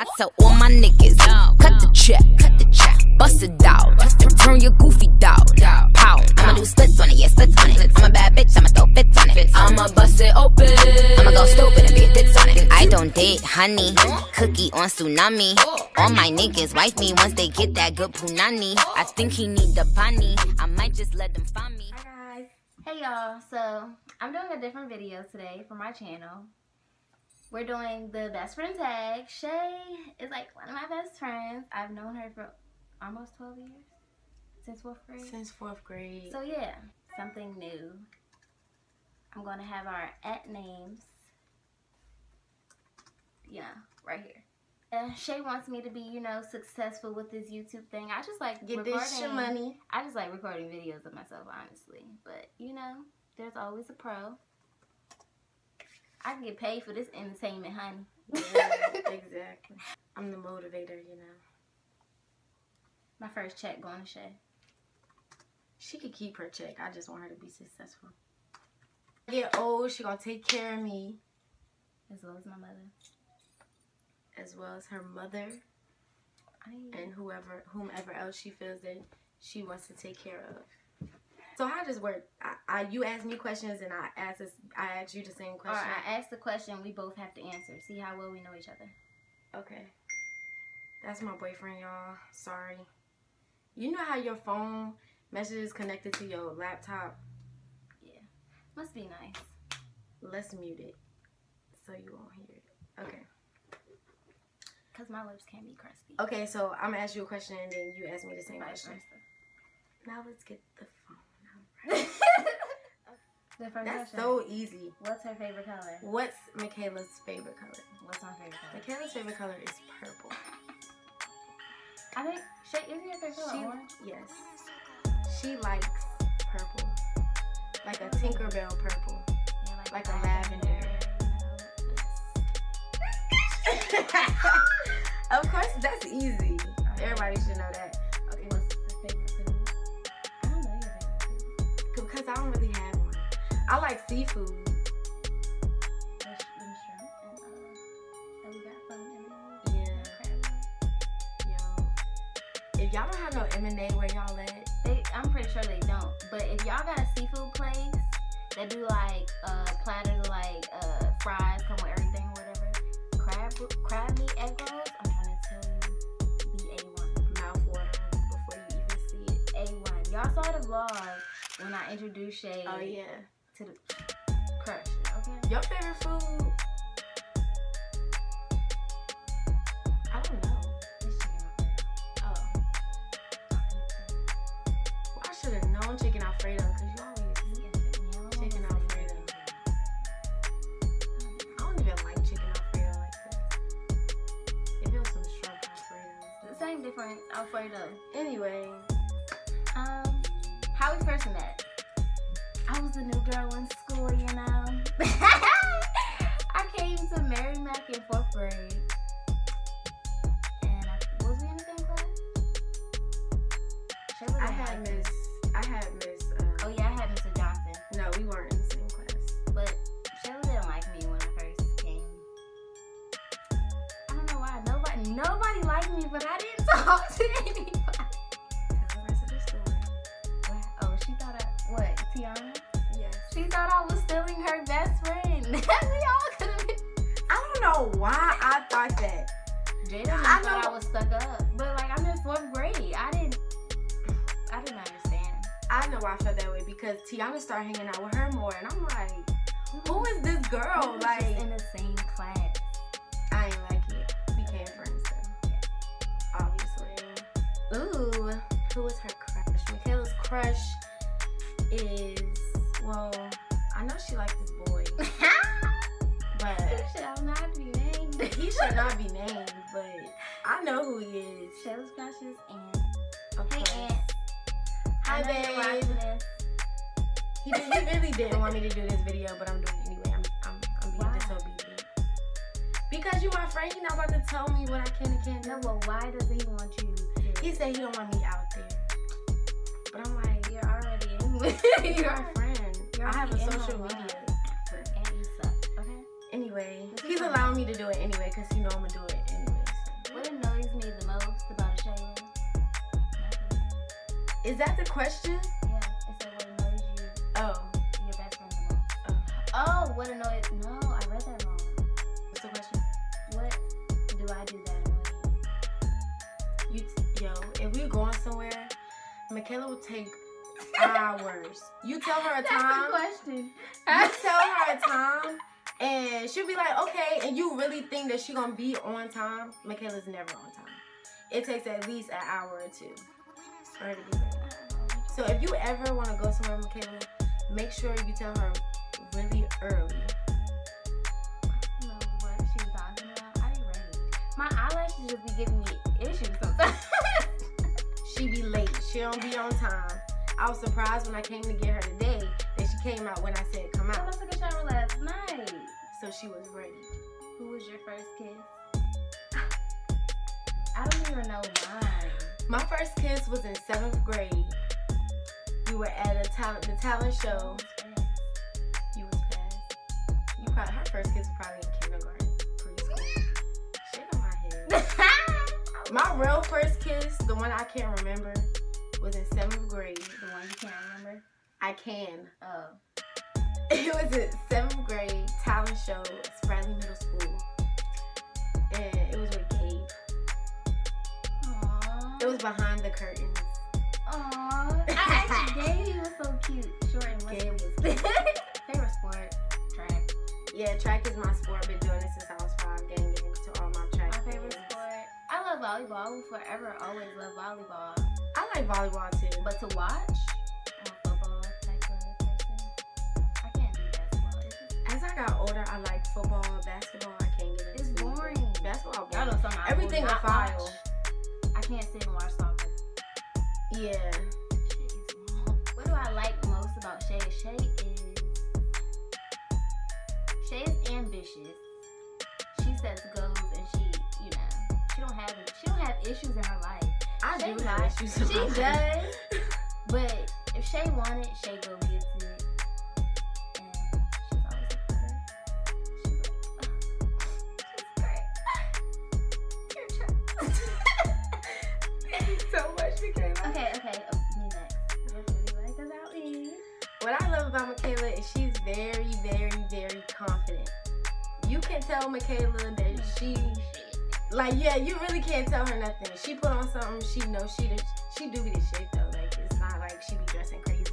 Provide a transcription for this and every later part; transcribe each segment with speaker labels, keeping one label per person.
Speaker 1: I tell all my niggas, cut the check, cut the check, bust it out, turn your goofy dog, pow. I'ma do splits on it, yeah, splits on it. I'm a bad bitch, I'ma throw fits on it. I'ma bust it open, I'ma go stupid and be a ditz on it. I don't date honey, cookie on tsunami. All my niggas wife me once they get that good punani. I think he need the bunny, I might just let them find me.
Speaker 2: Hi guys. Hey y'all. So I'm doing a different video today for my channel. We're doing the best friend tag. Shay is like one of my best friends. I've known her for almost 12 years. Since fourth grade.
Speaker 3: Since fourth grade.
Speaker 2: So yeah, something new. I'm gonna have our at names. Yeah, right here. Uh, Shay wants me to be, you know, successful with this YouTube thing. I just like
Speaker 3: Get
Speaker 2: recording.
Speaker 3: this your money.
Speaker 2: I just like recording videos of myself, honestly. But you know, there's always a pro. I can get paid for this entertainment, honey.
Speaker 3: Yeah, exactly. I'm the motivator, you know.
Speaker 2: My first check going to Shay.
Speaker 3: She could keep her check. I just want her to be successful. Get old, she gonna take care of me
Speaker 2: As well as my mother.
Speaker 3: as well as her mother
Speaker 2: I,
Speaker 3: and whoever whomever else she feels that she wants to take care of. So how does work? I, I you ask me questions and I ask this, I ask you the same
Speaker 2: or
Speaker 3: question.
Speaker 2: I ask the question, we both have to answer. See how well we know each other.
Speaker 3: Okay. That's my boyfriend, y'all. Sorry. You know how your phone messages connected to your laptop? Yeah.
Speaker 2: Must be nice.
Speaker 3: Let's mute it so you won't hear it. Okay.
Speaker 2: Because my lips can be crusty.
Speaker 3: Okay, so I'm gonna ask you a question and then you ask me the same question. Now let's get the That's so easy.
Speaker 2: What's her favorite color?
Speaker 3: What's Michaela's favorite color?
Speaker 2: What's my favorite color?
Speaker 3: Michaela's favorite color is purple.
Speaker 2: I think Shay is your favorite color
Speaker 3: She, yes. She likes purple. Like a Tinkerbell purple.
Speaker 2: Yeah,
Speaker 3: Like a lavender. of course, that's easy. Everybody should know that.
Speaker 2: I don't
Speaker 3: really have one. I like seafood.
Speaker 2: There's them shrimp and that we got from M&A.
Speaker 3: Yeah. Yo. If y'all don't have no M&A where y'all at,
Speaker 2: They, I'm pretty sure they don't. But if y'all got a seafood place that do like uh platters like uh fries, come with everything or whatever, crab crab meat egg rolls, I'm trying to tell you, be A1.
Speaker 3: mouth watering before you even see it.
Speaker 2: A1. Y'all saw the vlog when I introduced Shay
Speaker 3: Oh yeah.
Speaker 2: to the crush. Okay.
Speaker 3: Your favorite food? I don't know.
Speaker 2: Chicken Alfredo.
Speaker 3: Oh. Well, I should have known chicken Alfredo because you always. Chicken Alfredo. I don't even like chicken Alfredo like that. It was some shrimp Alfredo.
Speaker 2: The same different Alfredo.
Speaker 3: Anyway,
Speaker 2: Um, how we first met? I was a new girl in school, you know. I came to Mary Mac in fourth grade, and I, was we in the same class? Shay was
Speaker 3: I
Speaker 2: in
Speaker 3: had Miss. I had Miss. Um,
Speaker 2: oh yeah, I had Mr. Johnson,
Speaker 3: No, we weren't in the same class.
Speaker 2: but Shayla didn't like me when I first came. I don't know why. Nobody, nobody liked me, but I didn't talk to anybody. Tiana?
Speaker 3: Yes.
Speaker 2: She thought I was stealing her best friend. we all could have been.
Speaker 3: I don't know why I thought that.
Speaker 2: Jada
Speaker 3: I
Speaker 2: thought
Speaker 3: know-
Speaker 2: I was stuck up, but like I'm in fourth grade. I didn't. I didn't understand.
Speaker 3: I know why I felt that way because Tiana started hanging out with her more, and I'm like, who is this
Speaker 2: We
Speaker 3: girl?
Speaker 2: was
Speaker 3: Like,
Speaker 2: in the same class.
Speaker 3: I ain't like it. Became friends though. Obviously. Ooh, who is her crush? Michaela's crush is well, I know she likes this boy, but
Speaker 2: shall not be named.
Speaker 3: he should not be named. But I know who he is.
Speaker 2: Shayla's crushes and
Speaker 3: Of
Speaker 2: hey. Aunt.
Speaker 3: Hi,
Speaker 2: I know you're
Speaker 3: babe. He, did, he really didn't want me to do this video, but I'm doing it anyway. I'm, I'm, I'm being
Speaker 2: Why?
Speaker 3: disobedient. Because you're my friend, you're not about to tell me what I can and can't do.
Speaker 2: No, well, why does he want you?
Speaker 3: He said he don't want me out
Speaker 2: You're
Speaker 3: our friend.
Speaker 2: You're
Speaker 3: I have a social media.
Speaker 2: And you suck, okay?
Speaker 3: Anyway, he's allowing me to do it anyway because you know I'm going to do it anyway. So. What annoys me the most about Shayla? Is that the question?
Speaker 2: Yeah, it's like what annoys you.
Speaker 3: Oh.
Speaker 2: Your best friend the most. Oh, oh what annoys. No, I read that wrong.
Speaker 3: What's the question?
Speaker 2: What do I do that annoys you
Speaker 3: t- yo, if we're going somewhere, Michaela will take hours. You tell her a time.
Speaker 2: question.
Speaker 3: You tell her a time, and she'll be like, okay, and you really think that she gonna be on time? Michaela's never on time. It takes at least an hour or two for her to be ready. So if you ever want to go somewhere, Michaela, make sure you tell her really early.
Speaker 2: I don't know what she's talking about. I ain't ready. My eyelashes just be giving me issues sometimes.
Speaker 3: She be late. She don't be on time. I was surprised when I came to get her today that she came out when I said come out.
Speaker 2: I took a shower last night.
Speaker 3: So she was ready.
Speaker 2: Who was your first kiss? I don't even know mine.
Speaker 3: My first kiss was in seventh grade. We were at a talent the talent show. You was fast. You probably her first kiss was probably in kindergarten, preschool. Shit on my head. My real first kiss, the one I can't remember, was in seventh grade.
Speaker 2: the one you can't remember?
Speaker 3: I can.
Speaker 2: Oh.
Speaker 3: It was a seventh grade talent show at Spradley Middle School. And it was with Gabe.
Speaker 2: Aww.
Speaker 3: It was behind the curtains.
Speaker 2: Aww. I Gabe was so cute. Short and
Speaker 3: Gabe was
Speaker 2: Favorite sport? Track.
Speaker 3: Yeah, track is my sport. I've Been doing it since I
Speaker 2: volleyball. I will forever always love volleyball.
Speaker 3: I like volleyball too.
Speaker 2: But to watch, I'm a football type of person. I can't do basketball.
Speaker 3: As I got older, I like football, basketball. I can't get into
Speaker 2: It's
Speaker 3: it.
Speaker 2: boring.
Speaker 3: Basketball
Speaker 2: Y'all
Speaker 3: boring.
Speaker 2: know something. I
Speaker 3: Everything
Speaker 2: will
Speaker 3: a file.
Speaker 2: I can't sit and watch soccer.
Speaker 3: Yeah.
Speaker 2: Have she don't have issues in her life.
Speaker 3: I
Speaker 2: Shay
Speaker 3: do have issues.
Speaker 2: She does. But if Shay want it, Shay go gets it. And she's always better. She's great. You're trash.
Speaker 3: so much, Michaela.
Speaker 2: Okay, okay. Me next. What do you like about me?
Speaker 3: What I love about Michaela is she's very, very, very confident. You can tell Michaela that she, like, yeah, you really can't tell her nothing. She put on something, she knows she she do be the shit though. Like, it's not like she be dressing crazy.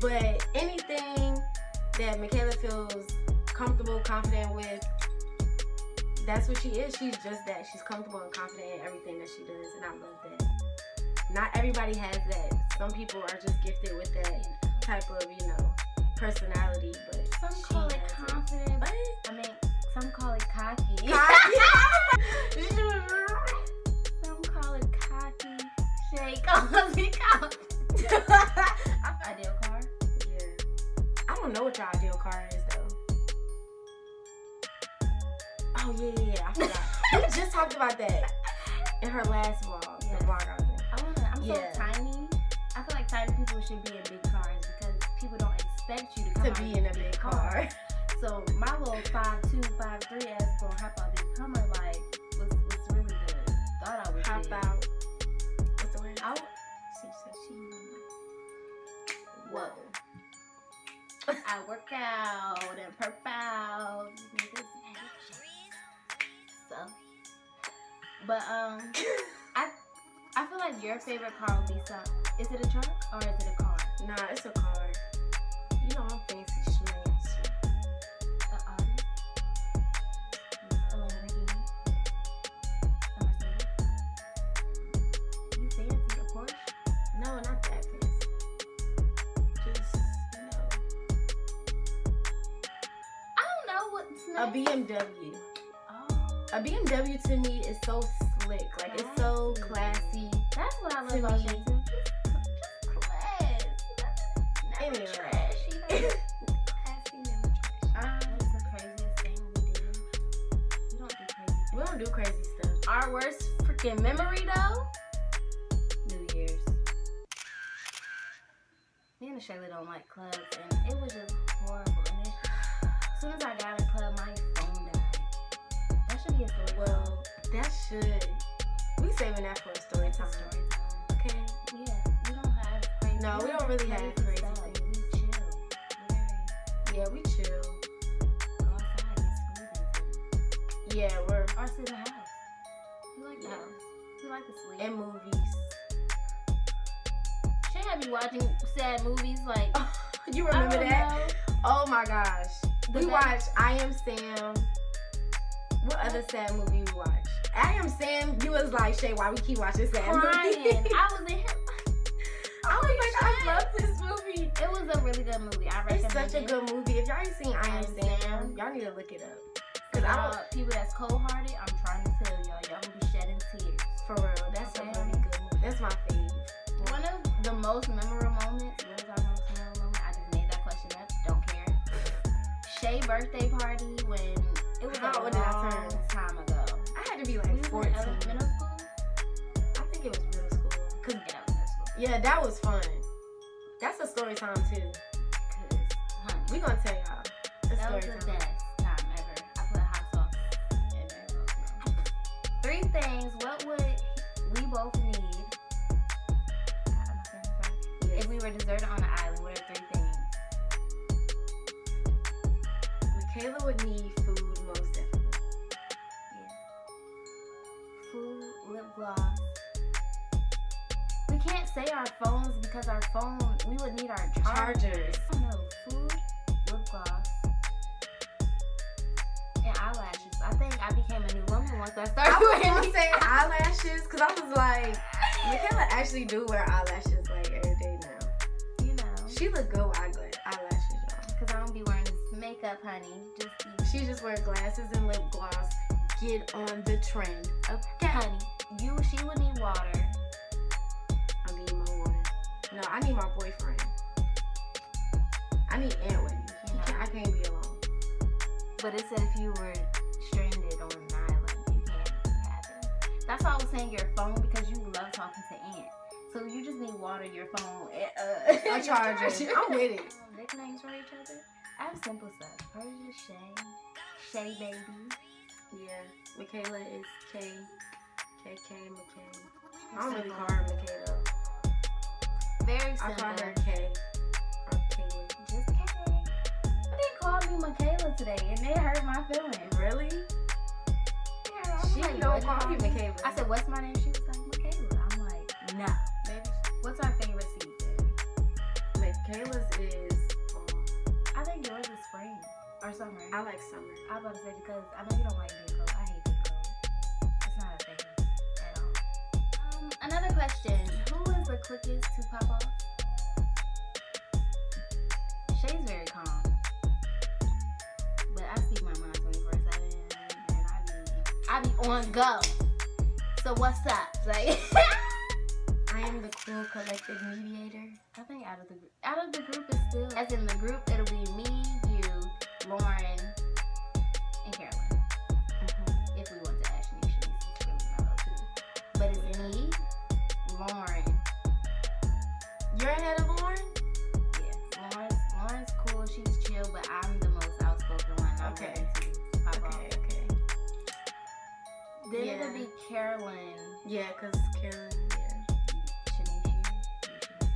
Speaker 3: But anything that Michaela feels comfortable, confident with, that's what she is. She's just that. She's comfortable and confident in everything that she does, and I love that. Not everybody has that. Some people are just gifted with that type of, you know, personality, but
Speaker 2: Some call it confident.
Speaker 3: What?
Speaker 2: I mean, some call it cocky. some call it cocky. Shay calls me cocky. Ideal car.
Speaker 3: yeah. I don't know what your ideal car is though. Oh yeah, yeah, yeah. I forgot. we just talked about that in her last vlog.
Speaker 2: Yeah.
Speaker 3: The vlog I was in.
Speaker 2: I wanna. I'm
Speaker 3: Yeah.
Speaker 2: so tiny. I feel like tiny people should be in big cars because people don't expect you to come
Speaker 3: To be in a big car.
Speaker 2: So my little five two, five three ass gonna hop out this Hummer like was was really good. Thought I was
Speaker 3: Hop
Speaker 2: big.
Speaker 3: out. What's the word?
Speaker 2: I w-
Speaker 3: She said she.
Speaker 2: Whoa. I work out and perp out. So, but um, I I feel like your favorite car would be some. Is it a truck or is it a car?
Speaker 3: Nah, it's a car. You know I'm fancy schmancy.
Speaker 2: A Audi, a Lamborghini, a Mercedes. You fancy?
Speaker 3: No, not that fancy. Just, you know.
Speaker 2: I don't know what's
Speaker 3: A. BMW.
Speaker 2: Oh,
Speaker 3: A BMW to me is so slick. Like it's so
Speaker 2: Classy.
Speaker 3: classy.
Speaker 2: that's what I love about you. Just, just class. Never
Speaker 3: Anyway.
Speaker 2: Do crazy
Speaker 3: We don't do crazy stuff.
Speaker 2: Our worst freaking memory though? New Year's. Me and Shayla don't like clubs and it was just horrible. And then as soon as I got in club, my phone died. That should be a story.
Speaker 3: Well, that should. We saving that for a story time.
Speaker 2: story time.
Speaker 3: Okay.
Speaker 2: Yeah, we don't have
Speaker 3: No, we don't really have crazy
Speaker 2: stuff.
Speaker 3: Yeah, we chill.
Speaker 2: go outside, get smoothies,
Speaker 3: Yeah, we're
Speaker 2: or in the house. We like the
Speaker 3: Yeah.
Speaker 2: house. We like to sleep.
Speaker 3: And movies.
Speaker 2: Should I be watching sad movies like?
Speaker 3: you remember that?
Speaker 2: know.
Speaker 3: Oh my gosh.
Speaker 2: The
Speaker 3: we watched I Am Sam. What other sad movie we watch? I Am Sam. You was like, Shay, why we keep watching sad
Speaker 2: crying.
Speaker 3: movies?
Speaker 2: I was in here.
Speaker 3: Oh like, I love this movie.
Speaker 2: It was a really good movie. I recommend
Speaker 3: It's such a good movie. If y'all ain't seen I Am Sam, y'all need to look it up.
Speaker 2: Cause
Speaker 3: I don't,
Speaker 2: people that's cold hearted, I'm trying to tell y'all, y'all gonna be shedding tears.
Speaker 3: for real, that's
Speaker 2: Okay.
Speaker 3: a really good movie. That's my favorite.
Speaker 2: One of the most memorable moments, what is our most memorable moment? I just made that question up. Don't care. Shay birthday party when it was
Speaker 3: How
Speaker 2: a long time ago.
Speaker 3: I had to be like
Speaker 2: was
Speaker 3: 14.
Speaker 2: in middle school.
Speaker 3: I think it was middle school. Cause
Speaker 2: Yeah, that was middle school.
Speaker 3: yeah, that was fun. That's a story time too.
Speaker 2: Cause, honey,
Speaker 3: We gonna tell y'all.
Speaker 2: That was
Speaker 3: story
Speaker 2: the
Speaker 3: time.
Speaker 2: best time ever. I put hot sauce in everything. Three things. What would we both need? Am I saying this right?
Speaker 3: Yes.
Speaker 2: If we were deserted on an island, what are three things?
Speaker 3: Michaela would need food most definitely. Yeah.
Speaker 2: Food, lip gloss. Say our phones because our phone, we would need our chargers.
Speaker 3: Chargers.
Speaker 2: I don't know. Food, lip gloss, and eyelashes. I think I became a new woman once I started
Speaker 3: I was
Speaker 2: wearing
Speaker 3: say eyelashes because I was like, Michaela actually do wear eyelashes like every day now.
Speaker 2: You know.
Speaker 3: She look good with eyelashes, y'all.
Speaker 2: Because I don't be wearing this makeup, honey. Just
Speaker 3: She just wear glasses and lip gloss. Get on the trend.
Speaker 2: okay, honey. You, she would need water.
Speaker 3: No, I need my boyfriend. I need Aunt Whitney. He
Speaker 2: Yeah.
Speaker 3: can't, I can't be alone.
Speaker 2: But it said if you were stranded on an island, you can't have it. That's why I was saying your phone because you love talking to Aunt. So you just need water, your phone, uh,
Speaker 3: A charger. I'm with it.
Speaker 2: Nicknames for each other. I have simple stuff. Hers is Shay. Shay baby.
Speaker 3: Yeah, Michaela is K. KK McKay. I don't really call her Michaela.
Speaker 2: Very
Speaker 3: I
Speaker 2: simple.
Speaker 3: call her K. Or Kayla.
Speaker 2: Just K. They called me Michaela today and it hurt my feelings.
Speaker 3: Really?
Speaker 2: Yeah, I'm
Speaker 3: She
Speaker 2: like,
Speaker 3: don't call
Speaker 2: me?"
Speaker 3: Michaela.
Speaker 2: I said, what's my name? She was like, Michaela. I'm like, nah.
Speaker 3: Maybe
Speaker 2: What's our favorite season?
Speaker 3: Michaela's is fall.
Speaker 2: I think yours is spring or summer.
Speaker 3: I like summer.
Speaker 2: I was about to say because I know you don't like being cold. I hate being cold. It's not a thing at all. Um, another question: the quickest to pop off? Shay's very calm, but I speak my mind twenty four seven, and I be I be on go. So what's up? Like,
Speaker 3: I am the cool collective mediator.
Speaker 2: I think out of the out of the group is still as in the group it'll be me, you, Lauren, and Carolyn.
Speaker 3: Mm-hmm.
Speaker 2: if we want to add Shanice, Shanice is really mellow too. But it's me, Lauren.
Speaker 3: You're ahead of Lauren?
Speaker 2: Yeah, Lauren's Lauren's cool. She's chill, but I'm the most outspoken one. I'm
Speaker 3: Okay.
Speaker 2: pop off.
Speaker 3: Okay, okay.
Speaker 2: Then
Speaker 3: Yeah.
Speaker 2: it'll be Carolyn,
Speaker 3: Yeah, because Carolyn, yeah.
Speaker 2: Shanice. You, you, Shanice.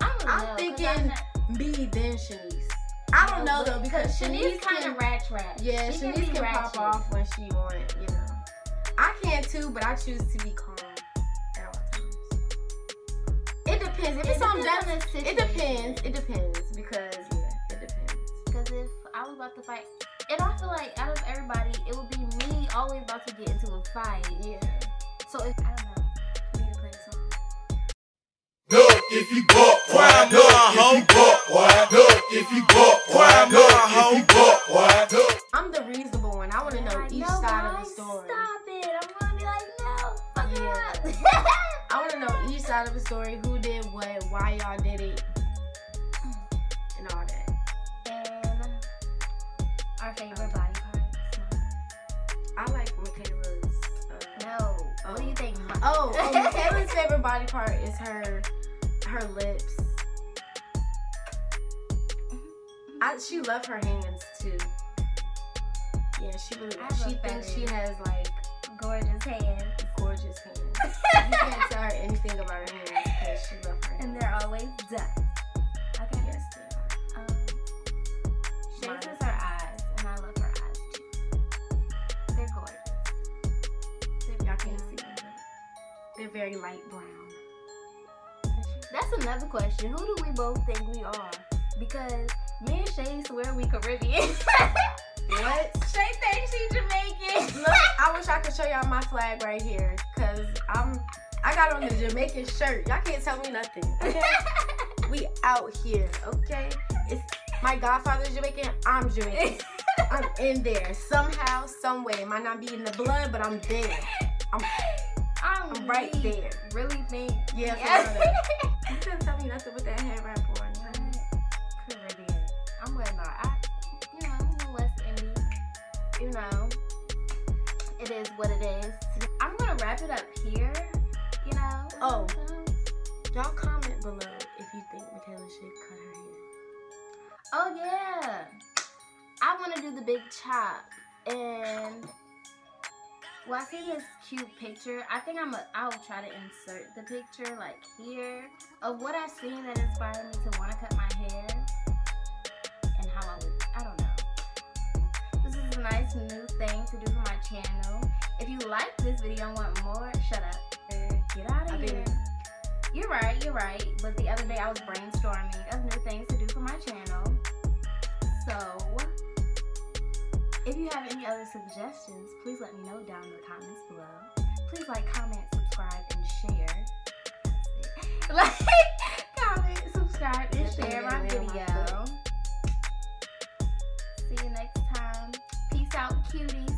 Speaker 2: I don't
Speaker 3: I'm
Speaker 2: know,
Speaker 3: thinking
Speaker 2: I'm not-
Speaker 3: Me, then Shanice. I don't know though, because
Speaker 2: Shanice
Speaker 3: Shanice
Speaker 2: kind of ratch rat.
Speaker 3: yeah,
Speaker 2: she
Speaker 3: Shanice can
Speaker 2: ratchet.
Speaker 3: pop off when she want, you know. I can too, but I choose to be calm depends. If
Speaker 2: It
Speaker 3: it's
Speaker 2: depends on
Speaker 3: that's,
Speaker 2: the
Speaker 3: it depends. It depends because yeah, it depends.
Speaker 2: Because if I was about to fight, and I feel like out of everybody, it would be me always about to get into a fight.
Speaker 3: Yeah.
Speaker 2: So if I don't know, we need to play the song.
Speaker 4: Look, if you buck, why? Look, if you buck, why? Look, if you buck, why? Look, if you buck, why? Look.
Speaker 3: I'm the reasonable one. I want to know
Speaker 2: Like,
Speaker 3: each
Speaker 2: no,
Speaker 3: side of the story.
Speaker 2: Stop it! I'm gonna be like, no, fuck
Speaker 3: Yeah.
Speaker 2: it up.
Speaker 3: I want to know each side of the story. Who did what? Why y'all did it? And all that.
Speaker 2: and our favorite body parts.
Speaker 3: I like Michaela's. Uh,
Speaker 2: No. What do you think?
Speaker 3: Oh, oh Michaela's favorite body part is her her lips. I, she love her hands too. Yeah, she really.
Speaker 2: I have a
Speaker 3: She thinks she has like
Speaker 2: gorgeous hands,
Speaker 3: gorgeous hands. you can't tell her anything about her hands because she love her
Speaker 2: and they're always done. Okay. Yes,
Speaker 3: dear.
Speaker 2: Um, Shades is her eyes, and I love her eyes too.
Speaker 3: They're gorgeous. They're Y'all can't see. them. They're very light brown.
Speaker 2: That's another question. Who do we both think we are? Because me and Shay swear we Caribbean.
Speaker 3: what?
Speaker 2: Shay thinks she Jamaican.
Speaker 3: Look, I wish I could show y'all my flag right here. Cause I'm I got on the Jamaican shirt. Y'all can't tell me nothing. Okay? we out here, okay? It's my godfather's Jamaican. I'm Jamaican. I'm in there somehow, some way. Might not be in the blood, but I'm there.
Speaker 2: I'm,
Speaker 3: I'm right
Speaker 2: really-
Speaker 3: there.
Speaker 2: Really think.
Speaker 3: Yeah,
Speaker 2: Yeah.
Speaker 3: you couldn't tell me nothing with that head wrap on.
Speaker 2: Caribbean. I'm with not. I, you know, I'm West Indies. You know, it is what it is. I'm gonna wrap it up
Speaker 3: Y'all comment below if you think Michaela should cut her hair.
Speaker 2: Oh yeah. I want to do the big chop and. Well, I see this cute picture. I think I'm. A, I'll try to insert the picture like here of what I've seen that inspired me to want to cut my hair and how I would. I don't know. This is a nice new thing to do for my channel. If you like this video and want more, shut up. Get out
Speaker 3: I
Speaker 2: of here. You're right, you're right. But the other day I was brainstorming of new things to do for my channel. So, if you have any other suggestions, please let me know down in the comments below. Please like, comment, subscribe, and share. Like, comment, subscribe, and share
Speaker 3: my
Speaker 2: video. See you next time. Peace out, cuties.